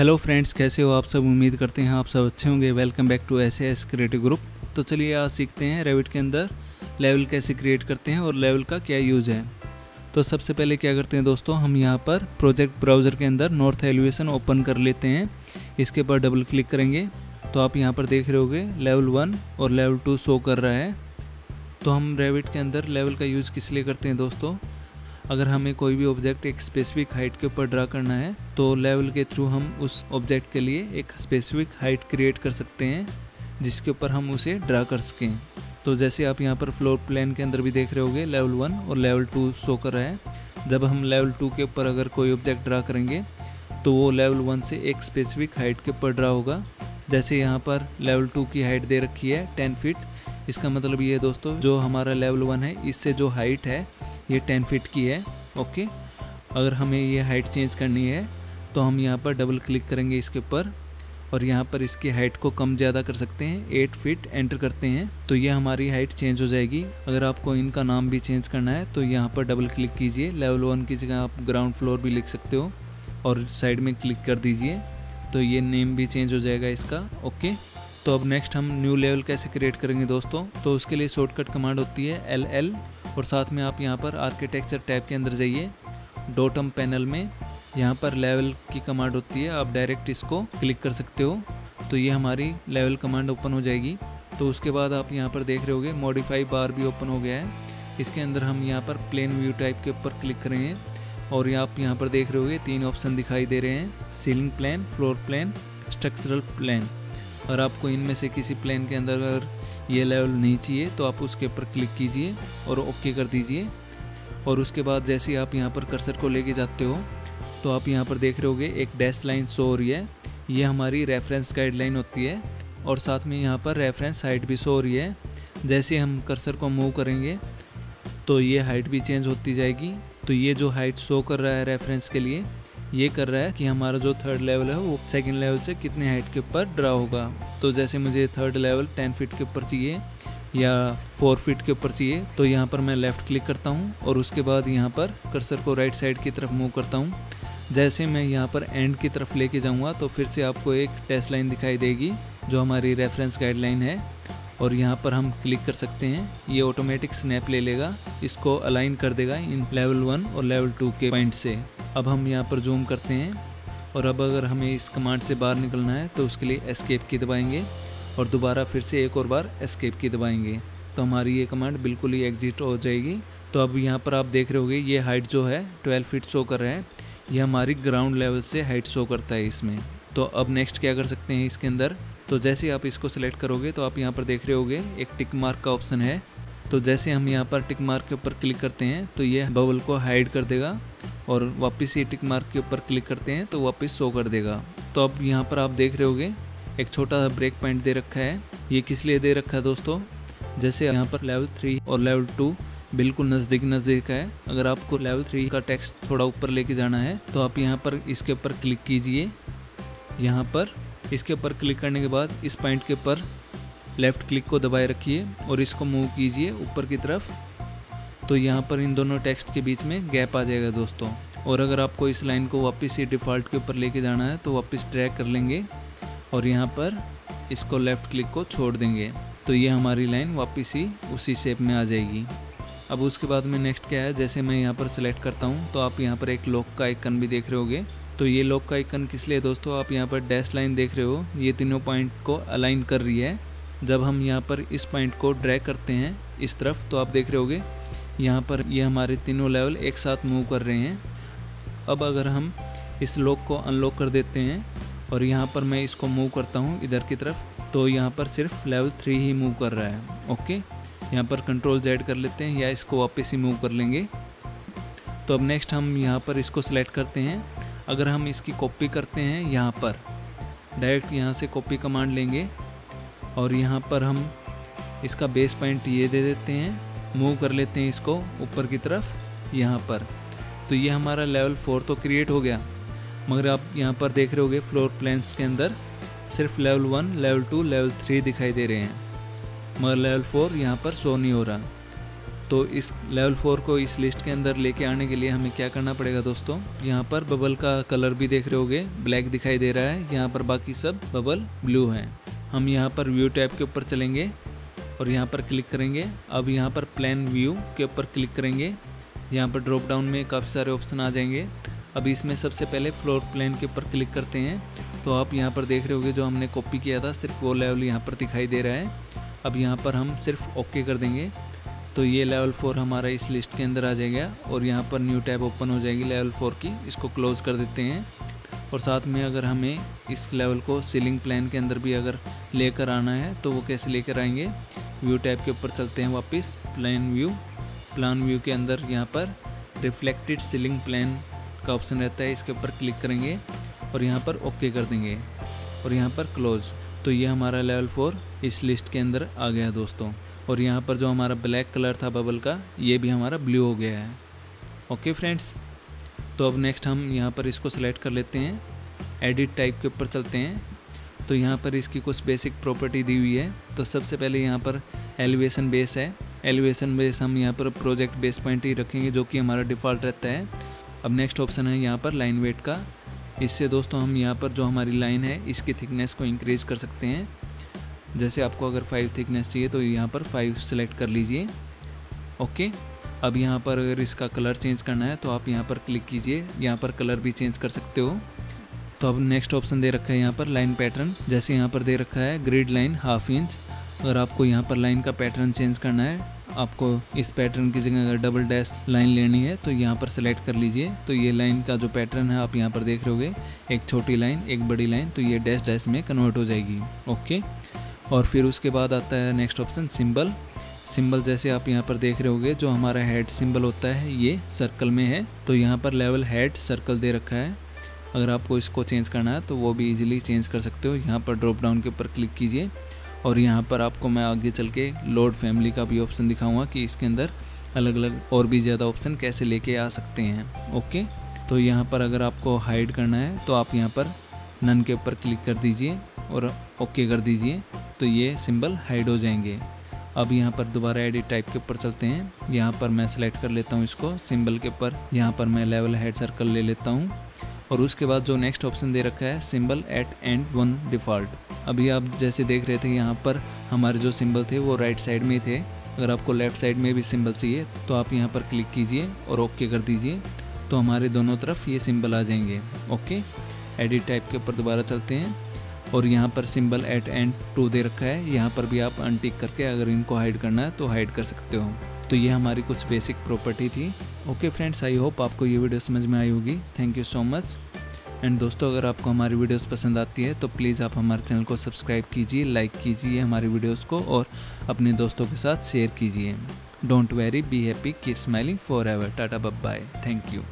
Hello friends, कैसे हो आप सब? उम्मीद करते हैं आप सब अच्छे होंगे। Welcome back to S S creative group तो चलिए आज सीखते हैं रेविट के अंदर लेवल कैसे क्रिएट करते हैं और लेवल का क्या यूज़ है। तो सबसे पहले क्या करते हैं दोस्तों, हम यहाँ पर प्रोजेक्ट ब्राउज़र के अंदर नॉर्थ एलिवेशन ओपन कर लेते हैं। इसके ऊपर डबल क्लिक करेंगे। तो आप यहाँ पर देख रहे होगे लेवल वन और लेवल टू शो कर रहा है। तो हम रेविट के अंदर लेवल का यूज़ किस लिए करते हैं दोस्तों? अगर हमें कोई भी ऑब्जेक्ट एक स्पेसिफिक हाइट के ऊपर ड्रा करना है तो लेवल के थ्रू हम उस ऑब्जेक्ट के लिए एक स्पेसिफिक हाइट क्रिएट कर सकते हैं, जिसके ऊपर हम उसे ड्रा कर सकें। तो जैसे आप यहाँ पर फ्लोर प्लान के अंदर भी देख रहे होगे लेवल वन और लेवल टू शो कर रहा है। जब हम लेवल टू के ऊपर अगर कोई ऑब्जेक्ट ड्रा करेंगे तो वो लेवल वन से एक स्पेसिफिक हाइट के ऊपर ड्रा होगा। जैसे यहाँ पर लेवल टू की हाइट दे रखी है टेन फीट इसका मतलब ये है दोस्तों, जो हमारा लेवल वन है, इससे जो हाइट है ये टेन फीट की है ओके अगर हमें ये हाइट चेंज करनी है तो हम यहाँ पर डबल क्लिक करेंगे इसके ऊपर और यहाँ पर इसकी हाइट को कम ज़्यादा कर सकते हैं एट फीट एंटर करते हैं तो ये हमारी हाइट चेंज हो जाएगी। अगर आपको इनका नाम भी चेंज करना है तो यहाँ पर डबल क्लिक कीजिए। लेवल वन की जगह आप ग्राउंड फ्लोर भी लिख सकते हो और साइड में क्लिक कर दीजिए तो ये नेम भी चेंज हो जाएगा इसका ओके तो अब नेक्स्ट हम न्यू लेवल कैसे क्रिएट करेंगे दोस्तों? तो उसके लिए शॉर्टकट कमांड होती है एल एल और साथ में आप यहाँ पर आर्किटेक्चर टैब के अंदर जाइए डोटम पैनल में। यहाँ पर लेवल की कमांड होती है, आप डायरेक्ट इसको क्लिक कर सकते हो। तो ये हमारी लेवल कमांड ओपन हो जाएगी। तो उसके बाद आप यहाँ पर देख रहे होगे मॉडिफाई बार भी ओपन हो गया है। इसके अंदर हम यहाँ पर प्लेन व्यू टाइप के ऊपर क्लिक करेंगे और आप यहाँ पर देख रहे होगे, तीन ऑप्शन दिखाई दे रहे हैं। Ceiling plan floor plan structural plan और आपको इनमें से किसी प्लान के अंदर अगर ये लेवल नहीं चाहिए तो आप उसके ऊपर क्लिक कीजिए और ओके कर दीजिए। और उसके बाद जैसे आप यहाँ पर कर्सर को लेके जाते हो तो आप यहाँ पर देख रहे होगे, एक डैश लाइन शो हो रही है। ये हमारी रेफरेंस गाइडलाइन होती है और साथ में यहाँ पर रेफरेंस हाइट भी शो हो रही है। जैसे हम कर्सर को मूव करेंगे तो ये हाइट भी चेंज होती जाएगी। तो ये जो हाइट शो कर रहा है रेफरेंस के लिए ये कर रहा है कि हमारा जो थर्ड लेवल है, वो सेकेंड लेवल से कितने हाइट के ऊपर ड्रा होगा। तो जैसे मुझे थर्ड लेवल टेन फीट के ऊपर चाहिए या फोर फीट के ऊपर चाहिए तो यहाँ पर मैं लेफ़्ट क्लिक करता हूँ और उसके बाद यहाँ पर कर्सर को राइट साइड की तरफ़ मूव करता हूँ। जैसे मैं यहाँ पर एंड की तरफ़ लेके जाऊँगा तो फिर से आपको एक टेस्ट लाइन दिखाई देगी, जो हमारी रेफरेंस गाइडलाइन है। और यहाँ पर हम क्लिक कर सकते हैं, ये ऑटोमेटिक स्नैप ले लेगा, इसको अलाइन कर देगा इन लेवल वन और लेवल टू के पॉइंट से। अब हम यहाँ पर जूम करते हैं और अब अगर हमें इस कमांड से बाहर निकलना है तो उसके लिए एस्केप की दबाएँगे और दोबारा फिर से एक और बार एस्केप की दबाएँगे। तो हमारी ये कमांड बिल्कुल ही एग्जिट हो जाएगी। तो अब यहाँ पर आप देख रहे होगे, ये हाइट जो है 12 फीट शो कर रहा है। ये हमारी ग्राउंड लेवल से हाइट शो करता है इसमें। तो अब नेक्स्ट क्या कर सकते हैं इसके अंदर? तो जैसे आप इसको सेलेक्ट करोगे तो आप यहाँ पर देख रहे होगे, एक टिक मार्क का ऑप्शन है। तो जैसे हम यहाँ पर टिक मार्क के ऊपर क्लिक करते हैं तो ये बबल को हाइड कर देगा। और वापस ये टिक मार्क के ऊपर क्लिक करते हैं तो वापस शो कर देगा। तो अब यहाँ पर आप देख रहे होगे, एक छोटा सा ब्रेक पॉइंट दे रखा है। ये किस लिए दे रखा है दोस्तों? जैसे यहाँ पर लेवल थ्री और लेवल टू बिल्कुल नज़दीक नज़दीक है। अगर आपको लेवल थ्री का टेक्स्ट थोड़ा ऊपर लेके जाना है तो आप यहाँ पर इसके ऊपर क्लिक कीजिए। यहाँ पर इसके ऊपर क्लिक करने के बाद इस पॉइंट के ऊपर लेफ़्ट क्लिक को दबाए रखिए और इसको मूव कीजिए ऊपर की तरफ़। तो यहाँ पर इन दोनों टेक्स्ट के बीच में गैप आ जाएगा दोस्तों। और अगर आपको इस लाइन को वापस ही डिफ़ॉल्ट के ऊपर लेके जाना है तो वापस ड्रैग कर लेंगे और यहाँ पर इसको लेफ़्ट क्लिक को छोड़ देंगे। तो ये हमारी लाइन वापस ही उसी शेप में आ जाएगी। अब उसके बाद में नेक्स्ट क्या है? जैसे मैं यहाँ पर सेलेक्ट करता हूँ तो आप यहाँ पर एक लॉक का आइकन भी देख रहे होगे। तो ये लॉक का आइकन किस लिए दोस्तों? आप यहाँ पर डैश लाइन देख रहे हो। ये तीनों पॉइंट को अलाइन कर रही है। जब हम यहाँ पर इस पॉइंट को ड्रैग करते हैं, इस तरफ़ तो आप देख रहे होगे यहाँ पर ये हमारे तीनों लेवल एक साथ मूव कर रहे हैं। अब अगर हम इस लॉक को अनलॉक कर देते हैं और यहाँ पर मैं इसको मूव करता हूँ इधर की तरफ़ तो यहाँ पर सिर्फ़ लेवल थ्री ही मूव कर रहा है। ओके यहाँ पर कंट्रोल जेड कर लेते हैं या इसको वापस ही मूव कर लेंगे। तो अब नेक्स्ट हम यहाँ पर इसको सिलेक्ट करते हैं। अगर हम इसकी कॉपी करते हैं यहाँ पर डायरेक्ट यहाँ से कॉपी कमांड लेंगे और यहाँ पर हम इसका बेस पॉइंट ये दे देते हैं। मूव कर लेते हैं इसको ऊपर की तरफ़, यहाँ पर। तो ये हमारा लेवल फोर तो क्रिएट हो गया। मगर आप यहाँ पर देख रहे होगे फ्लोर प्लान्स के अंदर सिर्फ़ level one level two level three दिखाई दे रहे हैं। मगर लेवल फोर यहाँ पर शो नहीं हो रहा। तो इस लेवल फोर को इस लिस्ट के अंदर लेके आने के लिए हमें क्या करना पड़ेगा दोस्तों? यहाँ पर बबल का कलर भी देख रहे होगे ब्लैक दिखाई दे रहा है। यहाँ पर बाकी सब बबल ब्लू हैं। हम यहाँ पर व्यू टैब के ऊपर चलेंगे। और यहाँ पर क्लिक करेंगे। अब यहाँ पर प्लान व्यू के ऊपर क्लिक करेंगे। यहाँ पर ड्रॉप डाउन में काफ़ी सारे ऑप्शन आ जाएँगे। अब इसमें सबसे पहले फ्लोर प्लान के ऊपर क्लिक करते हैं। तो आप यहाँ पर देख रहे होगे, जो हमने कॉपी किया था, सिर्फ़ वो लेवल यहाँ पर दिखाई दे रहा है। अब यहाँ पर हम सिर्फ़ ओके कर देंगे। तो ये लेवल फोर हमारा इस लिस्ट के अंदर आ जाएगा और यहाँ पर न्यू टैब ओपन हो जाएगी लेवल फोर की। इसको क्लोज़ कर देते हैं। और साथ में अगर हमें इस लेवल को सीलिंग प्लान के अंदर भी अगर लेकर आना है तो वो कैसे लेकर आएँगे? व्यू टैब के ऊपर चलते हैं वापस प्लान व्यू प्लान व्यू के अंदर यहाँ पर रिफ्लेक्टेड सीलिंग प्लान का ऑप्शन रहता है, इसके ऊपर क्लिक करेंगे और यहाँ पर ओके कर देंगे और यहाँ पर क्लोज़ तो ये हमारा लेवल फोर इस लिस्ट के अंदर आ गया दोस्तों। और यहाँ पर जो हमारा ब्लैक कलर था बबल का, ये भी हमारा ब्लू हो गया है। ओके फ्रेंड्स तो अब नेक्स्ट हम यहाँ पर इसको सेलेक्ट कर लेते हैं। एडिट टाइप के ऊपर चलते हैं। तो यहाँ पर इसकी कुछ बेसिक प्रॉपर्टी दी हुई है। तो सबसे पहले यहाँ पर एलिवेशन बेस है। एलिवेशन बेस हम यहाँ पर प्रोजेक्ट बेस पॉइंट ही रखेंगे, जो कि हमारा डिफ़ॉल्ट रहता है। अब नेक्स्ट ऑप्शन है यहाँ पर लाइन वेट का। इससे दोस्तों हम यहाँ पर जो हमारी लाइन है, इसकी थिकनेस को इंक्रीज़ कर सकते हैं। जैसे आपको अगर फाइव थिकनेस चाहिए तो यहाँ पर फाइव सेलेक्ट कर लीजिए। ओके अब यहाँ पर अगर इसका कलर चेंज करना है तो आप यहाँ पर क्लिक कीजिए। यहाँ पर कलर भी चेंज कर सकते हो। तो अब नेक्स्ट ऑप्शन दे रखा है यहाँ पर लाइन पैटर्न जैसे यहाँ पर दे रखा है ग्रिड लाइन हाफ़ इंच अगर आपको यहाँ पर लाइन का पैटर्न चेंज करना है, आपको इस पैटर्न की जगह अगर डबल डैश लाइन लेनी है तो यहाँ पर सेलेक्ट कर लीजिए. तो ये लाइन का जो पैटर्न है, आप यहाँ पर देख रहे होगे, एक छोटी लाइन एक बड़ी लाइन तो ये डैश डैश में कन्वर्ट हो जाएगी. ओके और फिर उसके बाद आता है नेक्स्ट ऑप्शन सिंबल सिंबल जैसे आप यहाँ पर देख रहे होगे, जो हमारा हेड सिंबल होता है, ये सर्कल में है. तो यहाँ पर लेवल हेड सर्कल दे रखा है. अगर आपको इसको चेंज करना है तो वो भी इजीली चेंज कर सकते हो। यहाँ पर ड्रॉप डाउन के ऊपर क्लिक कीजिए और यहाँ पर आपको मैं आगे चल के लोड फैमिली का भी ऑप्शन दिखाऊँगा कि इसके अंदर अलग अलग और भी ज़्यादा ऑप्शन कैसे लेके आ सकते हैं। ओके तो यहाँ पर अगर आपको हाइड करना है तो आप यहाँ पर नन के ऊपर क्लिक कर दीजिए और ओके कर दीजिए। तो ये सिंबल हाइड हो जाएँगे। अब यहाँ पर दोबारा एडिट टाइप के ऊपर चलते हैं। यहाँ पर मैं सेलेक्ट कर लेता हूँ इसको। सिंबल के ऊपर यहाँ पर मैं लेवल हेड सर्कल ले लेता हूँ। और उसके बाद जो नेक्स्ट ऑप्शन दे रखा है symbol at end one default अभी आप जैसे देख रहे थे यहाँ पर हमारे जो सिंबल थे, वो राइट साइड में थे। अगर आपको लेफ़्ट साइड में भी सिंबल चाहिए तो आप यहाँ पर क्लिक कीजिए और ओके कर दीजिए। तो हमारे दोनों तरफ़ ये सिंबल आ जाएँगे। ओके एडिट टाइप के ऊपर दोबारा चलते हैं। और यहाँ पर सिंबल एट एंड टू दे रखा है। यहाँ पर भी आप अनटिक करके अगर इनको हाइड करना है तो हाइड कर सकते हो। तो ये हमारी कुछ बेसिक प्रॉपर्टी थी। ओके फ्रेंड्स आई होप आपको ये वीडियो समझ में आई होगी। Thank you so much and दोस्तों, अगर आपको हमारी वीडियोस पसंद आती है तो प्लीज़ आप हमारे चैनल को सब्सक्राइब कीजिए लाइक कीजिए हमारी वीडियोस को और अपने दोस्तों के साथ शेयर कीजिए। Don't worry be happy keep smiling forever tata bye bye thank you